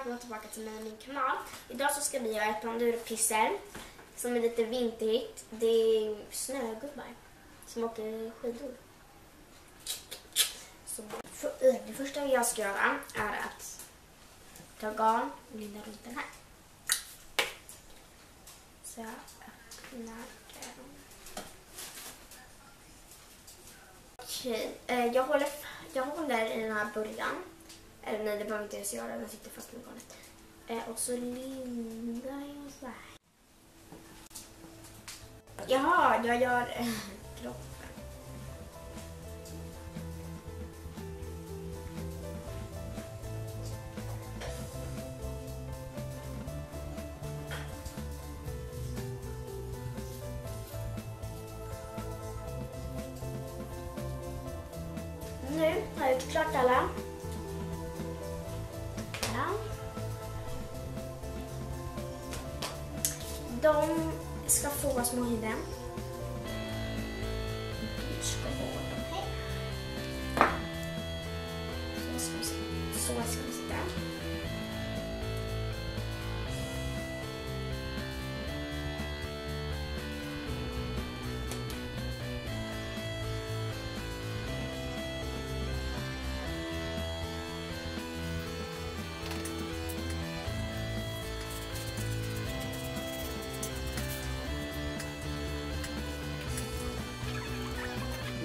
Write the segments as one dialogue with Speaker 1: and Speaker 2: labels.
Speaker 1: välkomna tillbaka till mig och min kanal. Idag så ska vi göra ett pandurpissel som är lite vinterigt. Det är snögubbar som åker skidor. Så för, eh, det första jag ska göra är att ta garn och linda runt den här. Så jag öppnar den. Okej, eh, jag håller, jag håller i den här början. Eller nej, det behöver inte ens göra. Den sitter fast med garnet. Eh, och så lindar jag så här. Jaha, jag gör eh, kroppen. Nu har jag gjort klart alla. Ska få små huvuden. Du ska få dem här. Så ska vi sitta.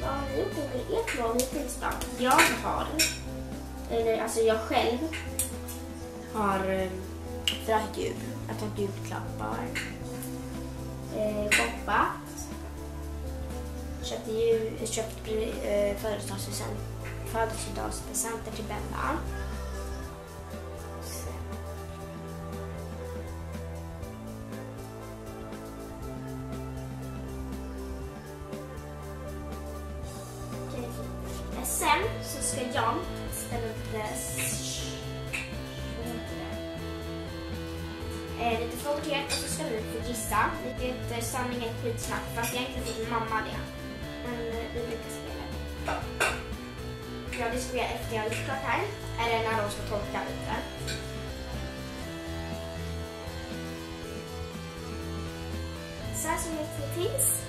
Speaker 1: Så vi har gjort? Jag har, eller alltså jag själv har eh, dragit djur. Jag har tagit julklappar, eh, shoppat, köpt, köpt eh, födelsedagspresenter till Bella. Så ska jag ställa upp det... Eh, lite frågor till er och så ska ni få gissa vilket eh, sanning eller skitsnack. Fast egentligen min mamma det. Men eh, vi brukar spela det. Ja, det ska vi göra efter jag har gjort klart här. Eller när de ska tolka lite. Så här ser det hittills.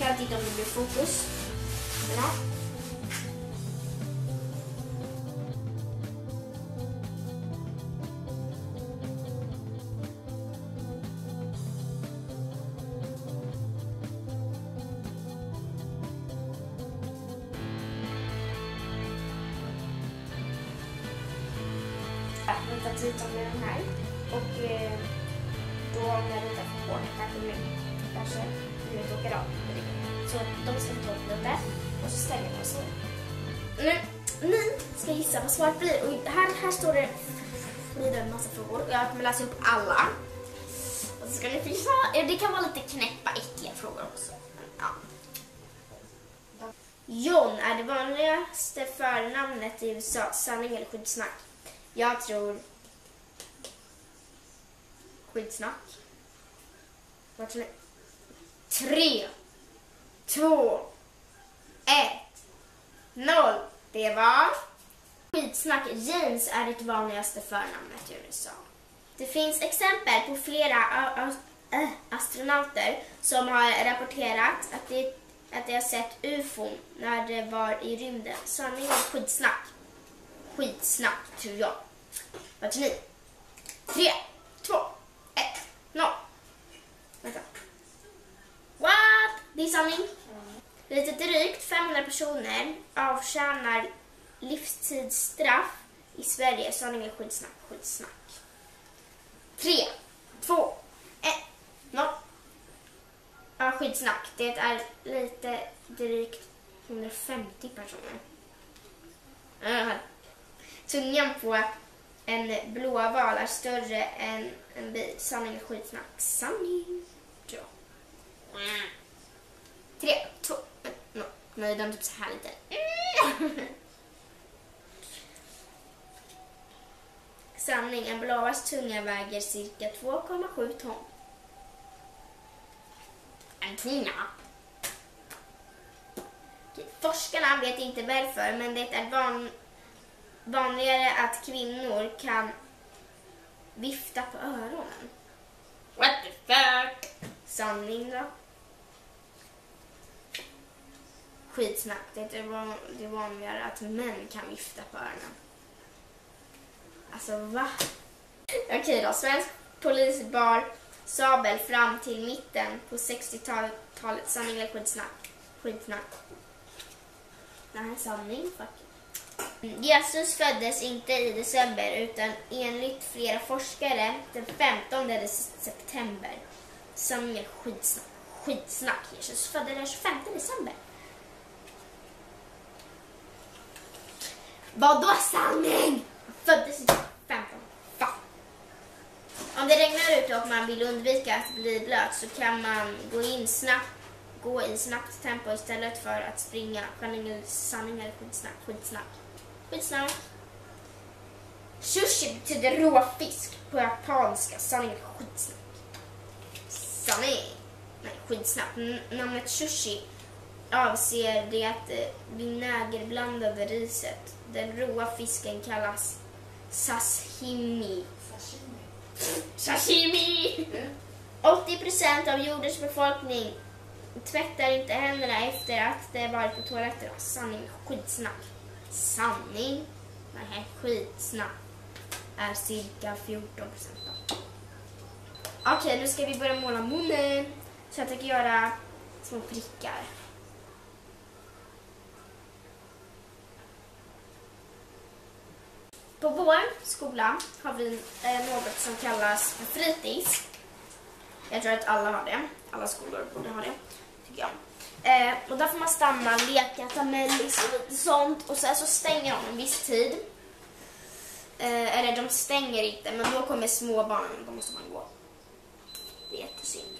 Speaker 1: Jag tittar om det blir fokus. Bra. Vänta tills med den här. Och eh, då när det är för hårt kanske nu kanske du vet åker av. Så de ska få torka lite och så ställer jag så. Nu, ni ska gissa vad svaret blir. Och här, här står det blir en massa frågor och jag kommer läsa upp alla. Och så ska ni gissa. Det kan vara lite knäppa, äckliga frågor också. Men, Ja. John är det vanligaste förnamnet i USA. Sanning eller skitsnack? Jag tror skitsnack. Tre, två, ett, noll. Det var skitsnack. James är det vanligaste förnamnet i USA. Det finns exempel på flera äh, astronauter som har rapporterat att de, att de har sett ufon när de var i rymden. Sanningen skitsnack? Skitsnack, tror jag. Vad tror ni? Tre, två, ett, noll. Vänta. What? Det är sanning. Lite drygt 500 personer avtjänar livstidsstraff i Sverige. Sanning är skitsnack? Skitsnack. Tre, två, ett, noll. Ja, skitsnack. Det är lite drygt 150 personer. Uh, tungan på en blåval är större än en bil. Sanning är skitsnack? Sanning. Ja. Mm. Tre, två, ett, noll. Nej, den är typ så här lite. Mm. Sanning. En blåvars tunga väger cirka 2,7 ton. En tunga? Forskarna vet inte varför, men det är van, vanligare att kvinnor kan vifta på öronen.
Speaker 2: What the fuck?
Speaker 1: Sanning då? Skitsnack. Det är, det är vanligare att män kan vifta på öronen. Alltså va? Okej då, svensk polis bar sabel fram till mitten på 60-talet. Sanning eller skitsnack? Skitsnack. Nej, sanning. faktiskt. Jesus föddes inte i december utan enligt flera forskare den 15 september. Sanning eller skitsnack? Skitsnack. Jesus föddes den 25 december. Vadå sanning? Föddes 15. Va? Om det regnar ute och man vill undvika att bli blöt så kan man gå in snabbt gå i snabbt tempo istället för att springa. Sanning, eller skitsnack? Skitsnack. Skitsnack. Sushi betyder rå fisk på japanska. Sanning eller skitsnack? Sanning. Nej, skitsnack. N namnet sushi avser det eh, vinägerblandade riset. Den råa fisken kallas sashimi. Sashimi! 80 procent av jordens befolkning tvättar inte händerna efter att de varit på toaletten. Sanning, skitsnack. Sanning? Nej, skitsnack. Är cirka 14 procent. Okej, nu ska vi börja måla munnen. Så jag tänker göra små prickar. På vår skola har vi eh, något som kallas för fritids. Jag tror att alla har det. Alla skolor borde ha det, tycker jag. Eh, och där får man stanna, leka, ta mellis och lite sånt. Och sen så stänger de en viss tid. Eh, eller de stänger inte, men då kommer småbarnen. Då måste man gå. Det är jättesynd.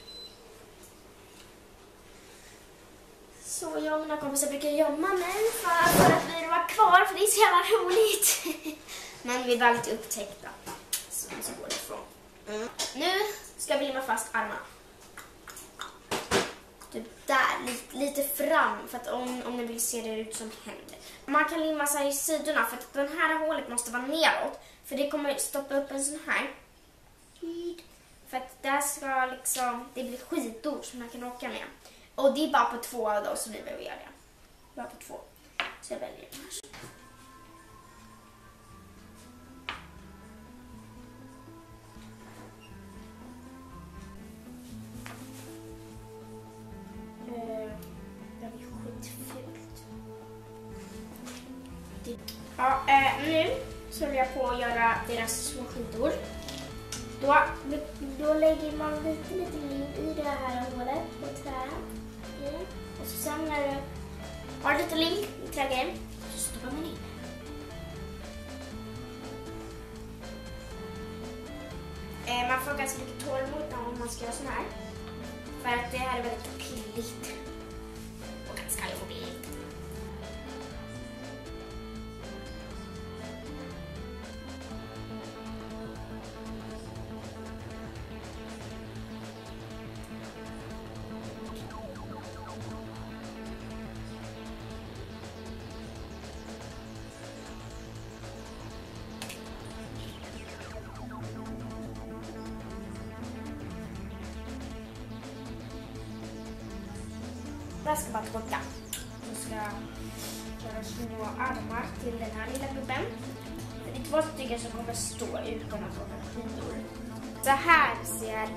Speaker 1: Så jag och mina kompisar brukar gömma mig för, för att vi vara kvar, för det är så jävla roligt. Men vi var lite upptäckta. Så vi går ifrån. Mm. Nu ska vi limma fast armarna. Typ där, lite, lite fram, för att om, om ni vill se det ut som händer. Man kan limma sig i sidorna, för att den här hålet måste vara neråt. För det kommer stoppa upp en sån här. För att där ska liksom, det blir skidor som man kan åka med. Och det är bara på två då, så vi behöver göra det. Bara på två. Så jag väljer den här. Ja, eh, nu så håller jag på att göra deras små skidor. Då, då lägger man lite, lite lim i det här hålet på träet. Mm. Och så sen när du har lite lim i trägen så stoppar man in. Eh, man får ganska mycket tålamod om man ska göra sån här. För att det här är väldigt pilligt. Jag ska bara torka. Jag ska göra små armar till den här lilla gubben. Det är två stycken som kommer stå utan att åka skidor. Så här ser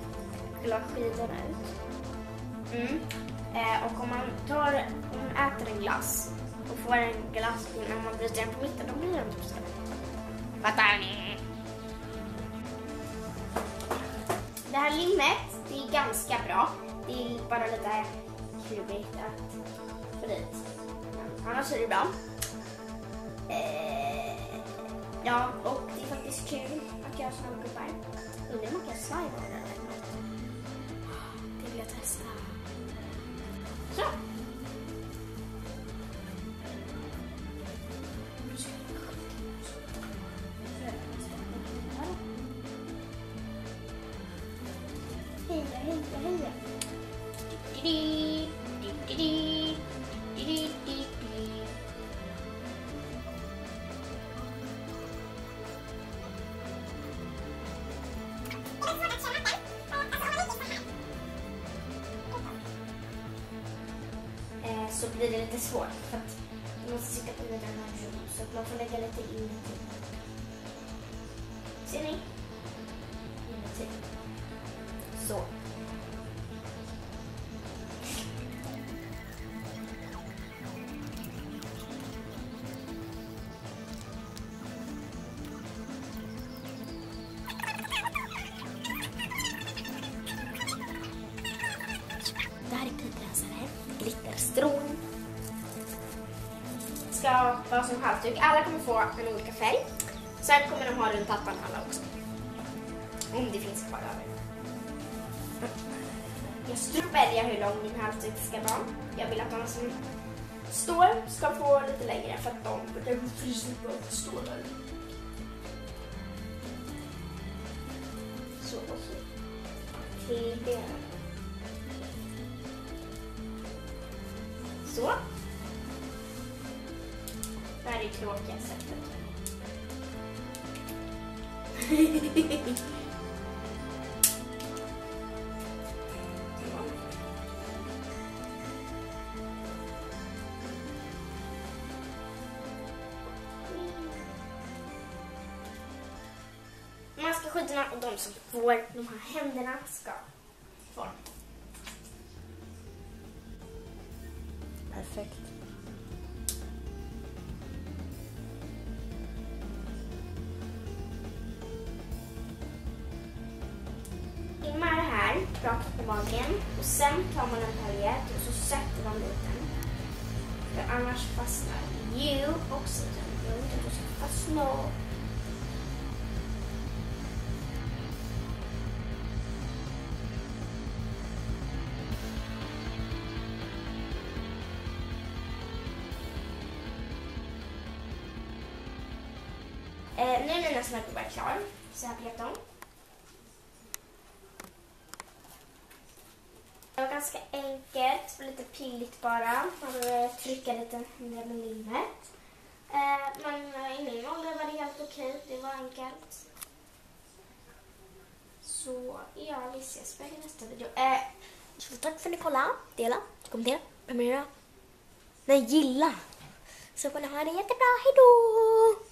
Speaker 1: själva skidorna ut. Mm. Eh, och om man, tar, om man äter en glass och får en glass när man bryter den på mitten, då blir den typ så. Fattar ni? Det här limmet, det är ganska bra. Det är bara lite klubbigt att få dit. Annars är det bra. Eh, ja, och det är faktiskt kul att göra sådana gubbar. Undrar om man kan slida. Det vill jag testa. Så. Så blir det lite svårt för att man måste sitta på den här så att man får lägga lite inuti. Ser ni? Inuti. Vara som halsduk. Alla kommer få en olika färg. Sen kommer de ha runt pappan alla också. Om det finns kvar över. Jag ska välja hur lång min halsduk ska vara. Jag vill att de som står ska få lite längre för att de brukar frysa upp stå där. Så, och så. Till det. Så. Det här är tråkiga sättet. Man ska skydda och de som får de här händerna ska få dem.
Speaker 3: Perfekt.
Speaker 1: Magen och sen tar man en paljett och så sätter man dit den. För annars fastnar ju oxygen runt och då ska fastna. Eh, nu är mina smörgåsar klar, så här blev de. Det var ganska enkelt, lite pilligt bara. Man behöver trycka lite med limmet. Eh, men eh, i min ålder var det helt okej, det var enkelt. Så ja, vi ses väl i nästa video. Eh, så tack för att ni kollade, dela, kommentera, prenumerera. Nej, gilla. Så får ni ha det jättebra, hejdå!